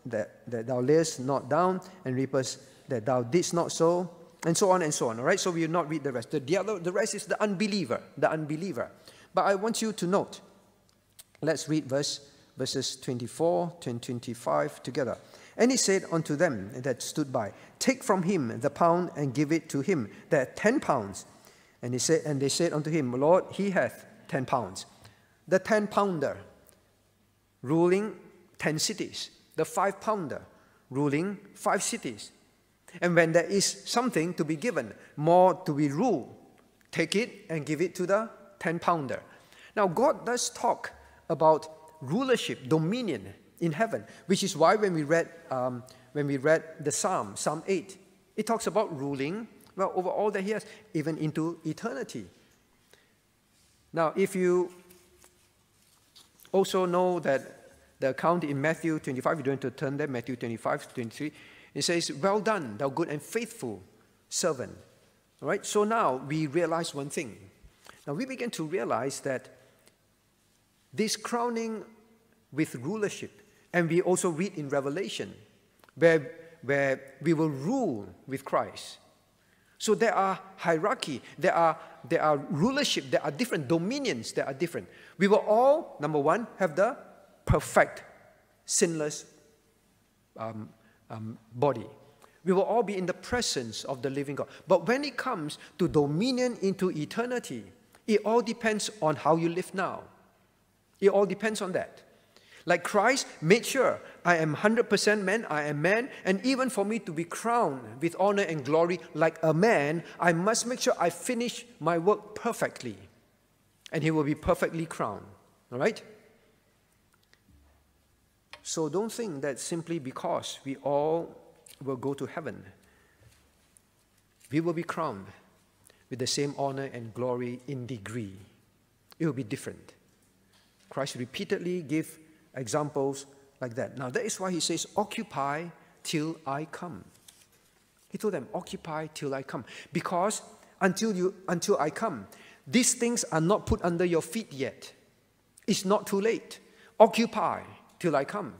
that, that thou layest not down, and reapest that thou didst not sow, and so on and so on. All right, so we will not read the rest. The, the, other, the rest is the unbeliever, the unbeliever. But I want you to note, let's read verse verses 24 to 25 together. And he said unto them that stood by, Take from him the pound and give it to him that ten pounds. And he said, and they said unto him, Lord, he hath ten pounds. The ten pounder ruling ten cities, the five pounder ruling five cities. And when there is something to be given, more to be ruled, take it and give it to the ten pounder. Now, God does talk about rulership, dominion in heaven, which is why when we read, um, when we read the Psalm, Psalm 8, it talks about ruling well, over all that he has, even into eternity. Now, if you also know that the account in Matthew 25, you don't have to turn there, Matthew 25, 23, it says, Well done, thou good and faithful servant. All right, so now we realize one thing. Now we begin to realize that this crowning with rulership, and we also read in Revelation, where, where we will rule with Christ. So there are hierarchy, there are, there are rulership, there are different dominions that are different. We will all, number one, have the perfect, sinless um, um, body. We will all be in the presence of the living God. But when it comes to dominion into eternity, it all depends on how you live now. It all depends on that. Like Christ made sure I am 100% man, I am man, and even for me to be crowned with honor and glory like a man, I must make sure I finish my work perfectly. And he will be perfectly crowned. All right? So don't think that simply because we all will go to heaven, we will be crowned with the same honor and glory in degree. It will be different. Christ repeatedly gave examples like that. Now, that is why he says, Occupy till I come. He told them, Occupy till I come. Because until, you, until I come, these things are not put under your feet yet. It's not too late. Occupy till I come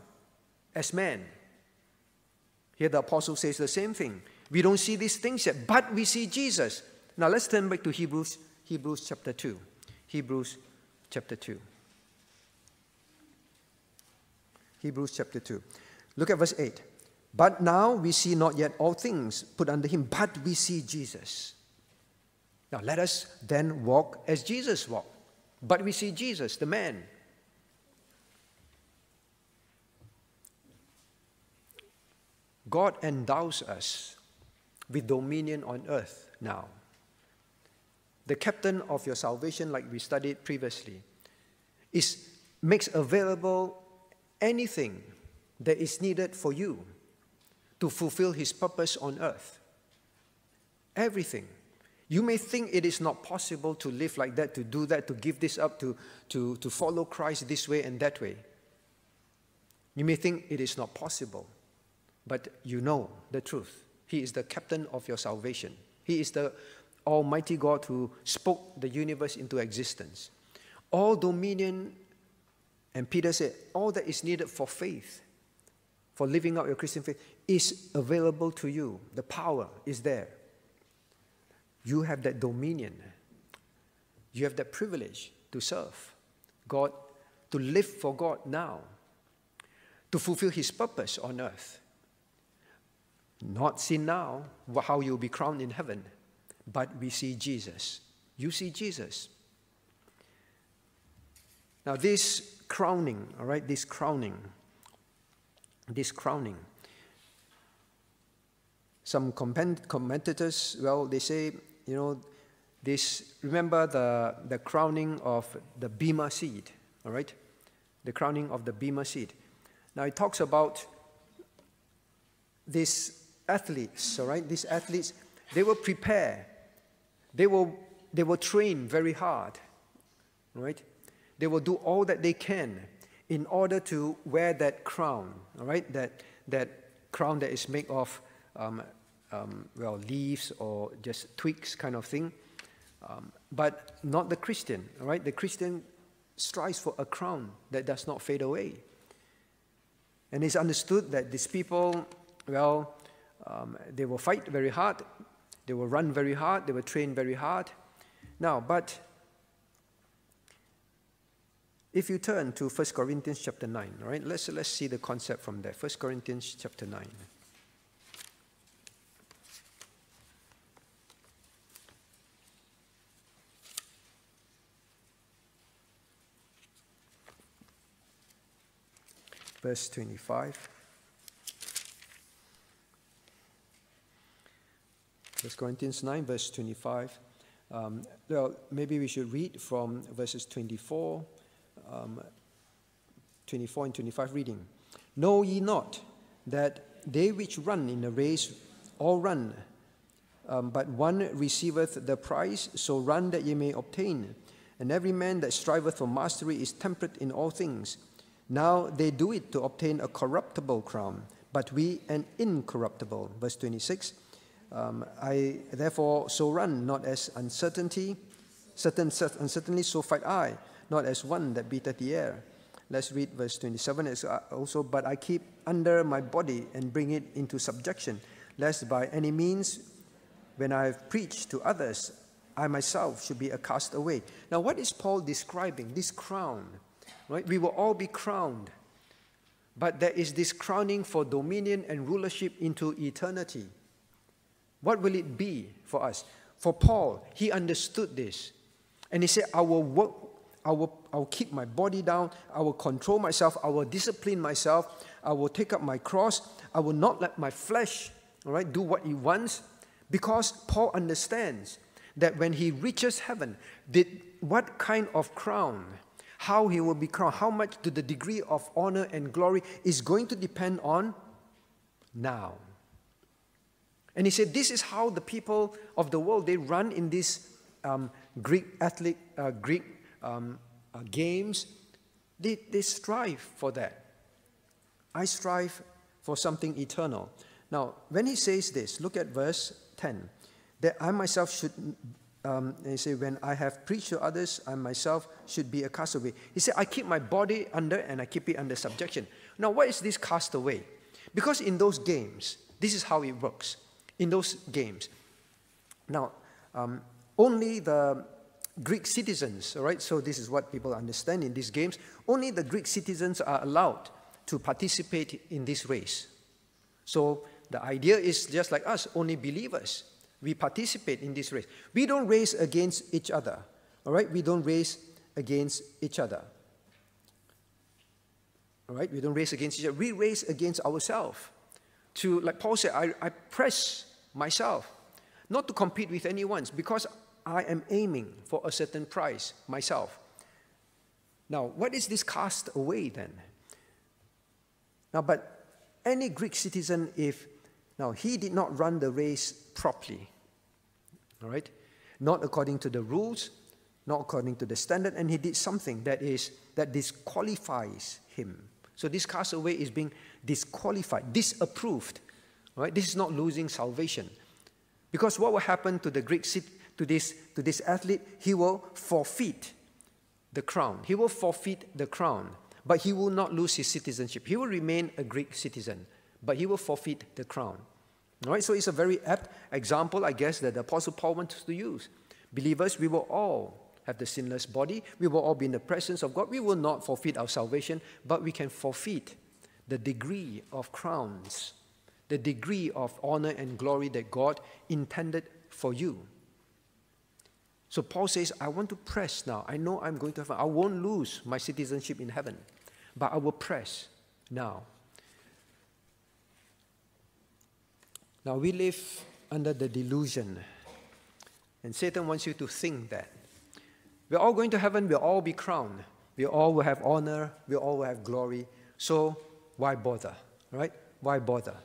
as man. Here the apostle says the same thing. We don't see these things yet, but we see Jesus. Now let's turn back to Hebrews, Hebrews chapter 2. Hebrews chapter 2. Hebrews chapter 2. Look at verse 8. But now we see not yet all things put under him, but we see Jesus. Now let us then walk as Jesus walked. But we see Jesus, the man. God endows us with dominion on earth now. The captain of your salvation, like we studied previously, is makes available anything that is needed for you to fulfill His purpose on earth. Everything. You may think it is not possible to live like that, to do that, to give this up, to, to, to follow Christ this way and that way. You may think it is not possible, but you know the truth. He is the captain of your salvation. He is the Almighty God who spoke the universe into existence. All dominion and Peter said, All that is needed for faith, for living out your Christian faith, is available to you. The power is there. You have that dominion. You have that privilege to serve God, to live for God now, to fulfill His purpose on earth. Not see now how you'll be crowned in heaven, but we see Jesus. You see Jesus. Now, this crowning, all right, this crowning, this crowning. Some commentators, well, they say, you know, this, remember the, the crowning of the Bema seat, all right? The crowning of the Bema seat. Now it talks about these athletes, all right? These athletes, they will prepare, they will, they will train very hard, right? They will do all that they can in order to wear that crown, all right? That, that crown that is made of, um, um, well, leaves or just twigs kind of thing. Um, but not the Christian, all right? The Christian strives for a crown that does not fade away. And it's understood that these people, well, um, they will fight very hard, they will run very hard, they will train very hard. Now, but if you turn to 1 Corinthians chapter 9, all right, let's, let's see the concept from there. 1 Corinthians chapter 9. Verse 25. 1 Corinthians 9, verse 25. Um, well, maybe we should read from verses 24 um, 24 and 25 reading. Know ye not that they which run in a race all run, um, but one receiveth the prize, so run that ye may obtain. And every man that striveth for mastery is temperate in all things. Now they do it to obtain a corruptible crown, but we an incorruptible. Verse 26. Um, I therefore so run, not as uncertainty, certain uncertainly so fight I not as one that beateth the air. Let's read verse 27 as uh, also, but I keep under my body and bring it into subjection, lest by any means, when I have preached to others, I myself should be a castaway. Now, what is Paul describing? This crown, right? We will all be crowned. But there is this crowning for dominion and rulership into eternity. What will it be for us? For Paul, he understood this. And he said, will work, I will, I will keep my body down, I will control myself, I will discipline myself, I will take up my cross, I will not let my flesh all right, do what he wants. Because Paul understands that when he reaches heaven, did, what kind of crown, how he will be crowned, how much to the degree of honor and glory is going to depend on now. And he said, This is how the people of the world they run in this um, Greek athlete, uh, Greek um, uh, games. They, they strive for that. I strive for something eternal. Now, when he says this, look at verse 10 that I myself should, um, he say, when I have preached to others, I myself should be a castaway. He said, I keep my body under and I keep it under subjection. Now, what is this castaway? Because in those games, this is how it works. In those games, now, um, only the Greek citizens, all right, so this is what people understand in these games, only the Greek citizens are allowed to participate in this race. So the idea is just like us, only believers we participate in this race. We don't race against each other. All right? We don't race against each other. All right? We don't race against each other. We race against ourselves. To, like Paul said, I, I press myself, not to compete with anyone, because I am aiming for a certain price myself. Now, what is this cast away then? Now, but any Greek citizen, if now he did not run the race properly, all right? Not according to the rules, not according to the standard, and he did something that is that disqualifies him. So this castaway is being disqualified, disapproved. Right? This is not losing salvation. Because what will happen to the Greek to this to this athlete? He will forfeit the crown. He will forfeit the crown, but he will not lose his citizenship. He will remain a Greek citizen, but he will forfeit the crown. All right, so it's a very apt example, I guess, that the Apostle Paul wants to use. Believers, we will all have the sinless body. We will all be in the presence of God. We will not forfeit our salvation, but we can forfeit the degree of crowns, the degree of honor and glory that God intended for you. So Paul says, I want to press now. I know I'm going to heaven. I won't lose my citizenship in heaven, but I will press now. Now, we live under the delusion, and Satan wants you to think that. We're all going to heaven, we'll all be crowned. We all will have honor, we all will have glory. So, why bother? Right? Why bother?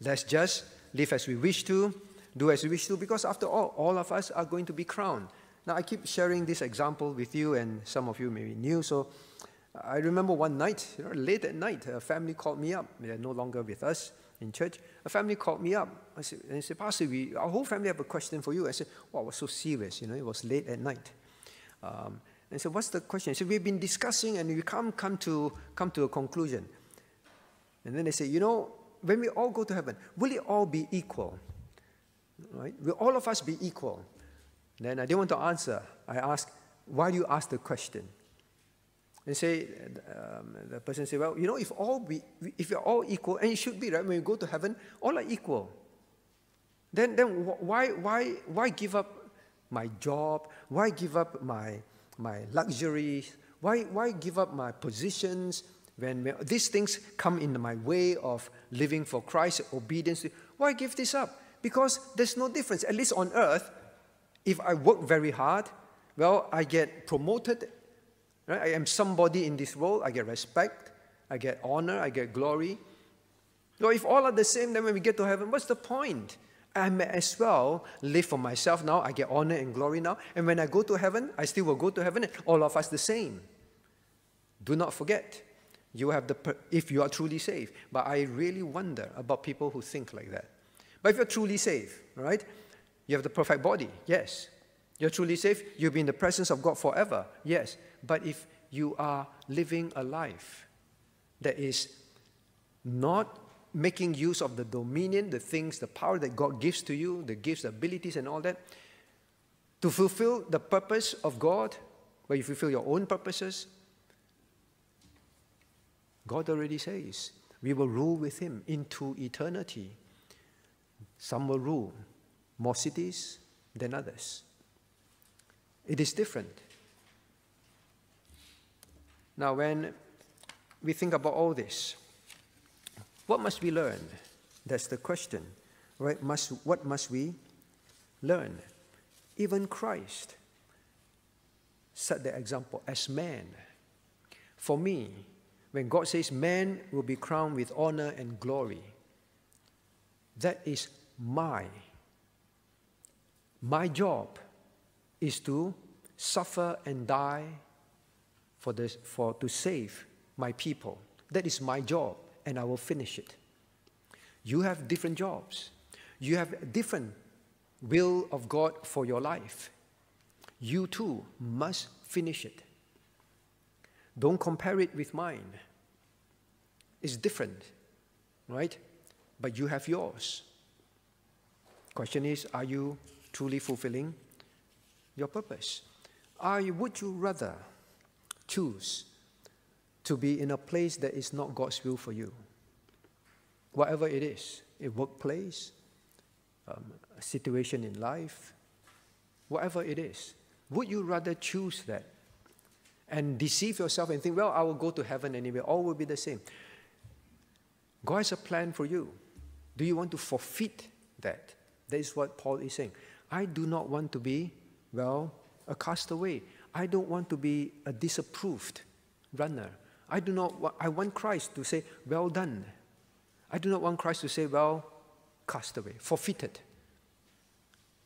Let's just live as we wish to, do as we wish to, because after all, all of us are going to be crowned. Now, I keep sharing this example with you, and some of you may be new. So, I remember one night, late at night, a family called me up. They're no longer with us in church, a family called me up. I said, and they said, Pastor, we, our whole family have a question for you. I said, wow, it was so serious. You know, it was late at night. Um, and said, what's the question? I said, we've been discussing and we can't come to, come to a conclusion. And then they say, you know, when we all go to heaven, will it all be equal? Right? Will all of us be equal? Then I didn't want to answer. I asked, why do you ask the question? And say, um, the person say, well, you know, if all we, if you're all equal, and it should be, right? When you go to heaven, all are equal. Then, then why, why, why give up my job? Why give up my, my luxuries? Why, why give up my positions when, when these things come in my way of living for Christ, obedience? Why give this up? Because there's no difference. At least on earth, if I work very hard, well, I get promoted Right? I am somebody in this world. I get respect, I get honor, I get glory. So if all are the same, then when we get to heaven, what's the point? I may as well live for myself now. I get honor and glory now. And when I go to heaven, I still will go to heaven. All of us the same. Do not forget, you have the if you are truly saved. But I really wonder about people who think like that. But if you're truly saved, right? You have the perfect body, yes. You're truly saved. You'll be in the presence of God forever, yes. But if you are living a life that is not making use of the dominion, the things, the power that God gives to you, the gifts, the abilities, and all that, to fulfill the purpose of God, where you fulfill your own purposes, God already says, we will rule with Him into eternity. Some will rule more cities than others. It is different. Now, when we think about all this, what must we learn? That's the question, right? Must, what must we learn? Even Christ set the example as man. For me, when God says man will be crowned with honor and glory, that is my. My job is to suffer and die for, this, for to save my people. That is my job, and I will finish it. You have different jobs. You have a different will of God for your life. You too must finish it. Don't compare it with mine. It's different, right? But you have yours. Question is, are you truly fulfilling your purpose? Are you, would you rather choose to be in a place that is not God's will for you? Whatever it is, a workplace, um, a situation in life, whatever it is, would you rather choose that and deceive yourself and think, well, I will go to heaven anyway, all will be the same? God has a plan for you. Do you want to forfeit that? That is what Paul is saying. I do not want to be, well, a castaway. I don't want to be a disapproved runner. I do not want, I want Christ to say, well done. I do not want Christ to say, well, castaway, forfeited.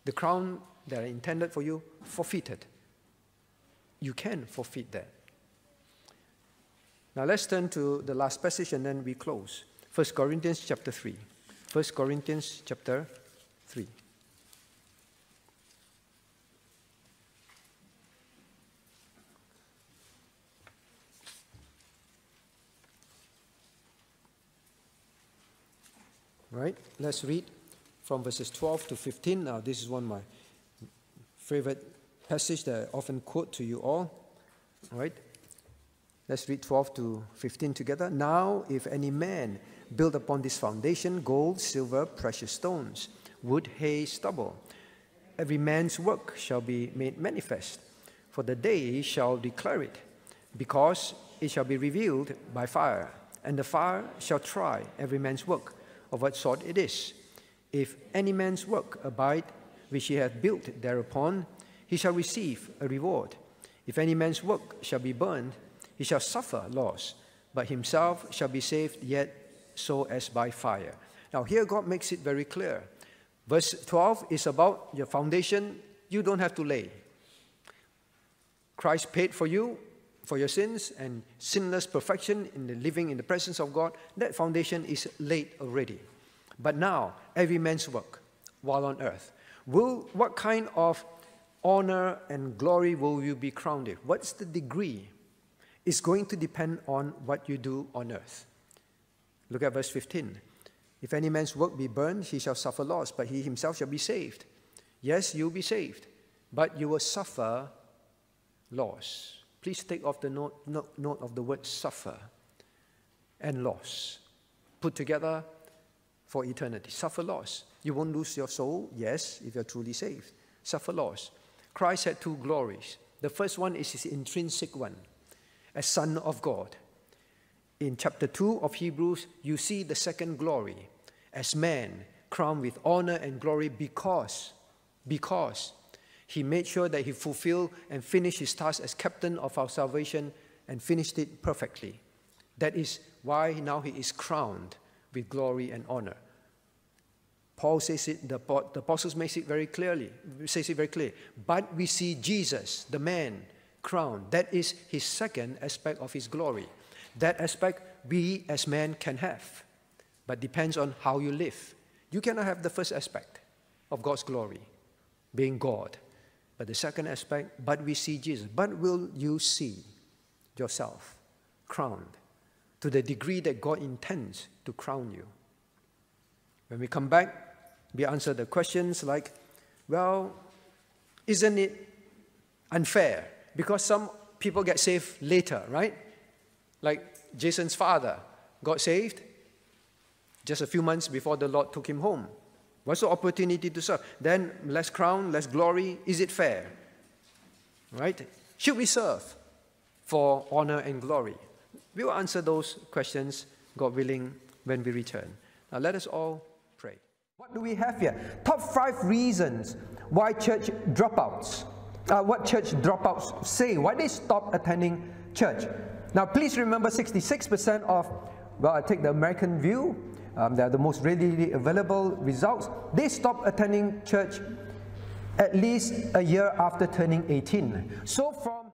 The crown that I intended for you, forfeited. You can forfeit that. Now let's turn to the last passage and then we close. 1 Corinthians chapter 3. 1 Corinthians chapter 3. Right? Let's read from verses 12 to 15. Now, this is one of my favorite passage that I often quote to you all. Right? Let's read 12 to 15 together. Now, if any man build upon this foundation gold, silver, precious stones, wood, hay, stubble, every man's work shall be made manifest, for the day shall declare it, because it shall be revealed by fire, and the fire shall try every man's work of what sort it is. If any man's work abide, which he hath built thereupon, he shall receive a reward. If any man's work shall be burned, he shall suffer loss, but himself shall be saved, yet so as by fire. Now, here God makes it very clear. Verse 12 is about your foundation, you don't have to lay. Christ paid for you, for your sins, and sinless perfection in the living in the presence of God. That foundation is laid already. But now, every man's work while on earth. Will, what kind of honor and glory will you be crowned with? What's the degree? It's going to depend on what you do on earth. Look at verse 15. If any man's work be burned, he shall suffer loss, but he himself shall be saved. Yes, you'll be saved, but you will suffer loss. Please take off the note, note, note of the word suffer and loss. Put together for eternity. Suffer loss. You won't lose your soul, yes, if you're truly saved. Suffer loss. Christ had two glories. The first one is his intrinsic one, as Son of God. In chapter 2 of Hebrews, you see the second glory, as man crowned with honor and glory because, because he made sure that he fulfilled and finished his task as captain of our salvation and finished it perfectly. That is why now he is crowned with glory and honor. Paul says it, the, the apostles make it very clearly, says it very clearly. But we see Jesus, the man, crowned. That is his second aspect of his glory. That aspect we as men can have, but depends on how you live. You cannot have the first aspect of God's glory, being God. But the second aspect, but we see Jesus. But will you see yourself crowned to the degree that God intends to crown you. When we come back, we answer the questions like, well, isn't it unfair? Because some people get saved later, right? Like Jason's father got saved just a few months before the Lord took him home. What's the opportunity to serve? Then less crown, less glory. Is it fair? Right? Should we serve for honor and glory? We will answer those questions, God willing, when we return. Now let us all pray. What do we have here? Top five reasons why church dropouts, uh, what church dropouts say, why they stop attending church. Now please remember 66% of, well, I take the American view, um, they're the most readily available results. They stop attending church at least a year after turning 18. So from